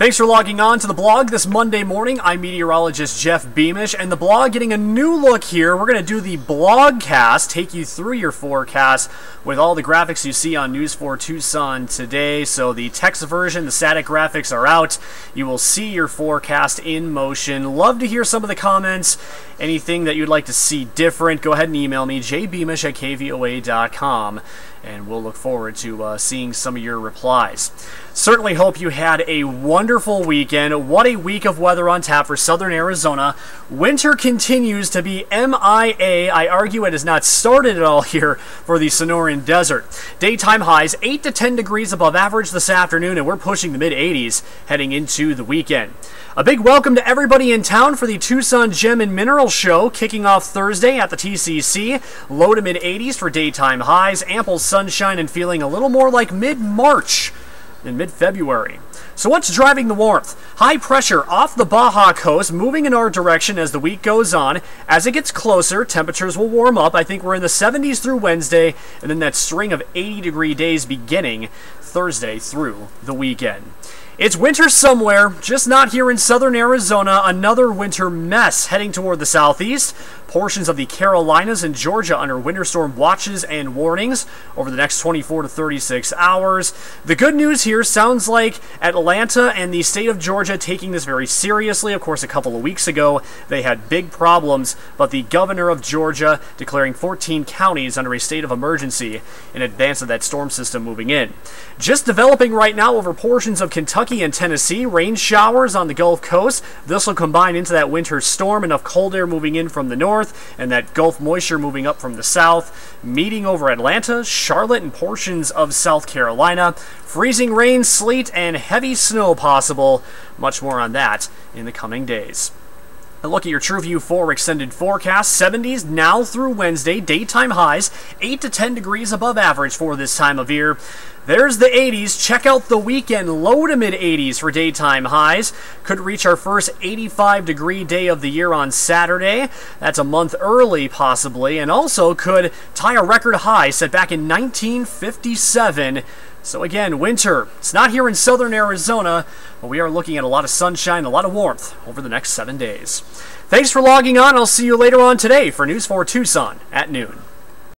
Thanks for logging on to the blog this Monday morning. I'm meteorologist Jeff Beamish, and the blog getting a new look here. We're going to do the blogcast, take you through your forecast with all the graphics you see on News 4 Tucson today. So the text version, the static graphics are out. You will see your forecast in motion. Love to hear some of the comments. Anything that you'd like to see different, go ahead and email me, jbeamish at kvoa.com, and we'll look forward to uh, seeing some of your replies. Certainly hope you had a wonderful weekend. What a week of weather on tap for southern Arizona. Winter continues to be MIA. I argue it has not started at all here for the Sonoran Desert. Daytime highs 8 to 10 degrees above average this afternoon, and we're pushing the mid 80s heading into the weekend. A big welcome to everybody in town for the Tucson Gem and Mineral Show, kicking off Thursday at the TCC. Low to mid 80s for daytime highs, ample sunshine, and feeling a little more like mid March in mid February. So, what's driving the warmth? High pressure off the Baja coast, moving in our direction as the week goes on. As it gets closer, temperatures will warm up. I think we're in the 70s through Wednesday, and then that string of 80 degree days beginning Thursday through the weekend. It's winter somewhere, just not here in southern Arizona. Another winter mess heading toward the southeast. Portions of the Carolinas and Georgia under winter storm watches and warnings over the next 24 to 36 hours. The good news here sounds like Atlanta and the state of Georgia taking this very seriously. Of course, a couple of weeks ago they had big problems, but the governor of Georgia declaring 14 counties under a state of emergency in advance of that storm system moving in. Just developing right now over portions of Kentucky and Tennessee, rain showers on the Gulf Coast. This will combine into that winter storm, enough cold air moving in from the north north and that Gulf moisture moving up from the south, meeting over Atlanta, Charlotte, and portions of South Carolina. Freezing rain, sleet, and heavy snow possible. Much more on that in the coming days. A look at your TrueView 4 extended forecast. 70s now through Wednesday. Daytime highs 8 to 10 degrees above average for this time of year. There's the 80s. Check out the weekend. Low to mid 80s for daytime highs. Could reach our first 85 degree day of the year on Saturday. That's a month early, possibly. And also could tie a record high set back in 1957. So again, winter. It's not here in southern Arizona, but we are looking at a lot of sunshine, a lot of warmth over the next seven days. Thanks for logging on. I'll see you later on today for News 4 Tucson at noon.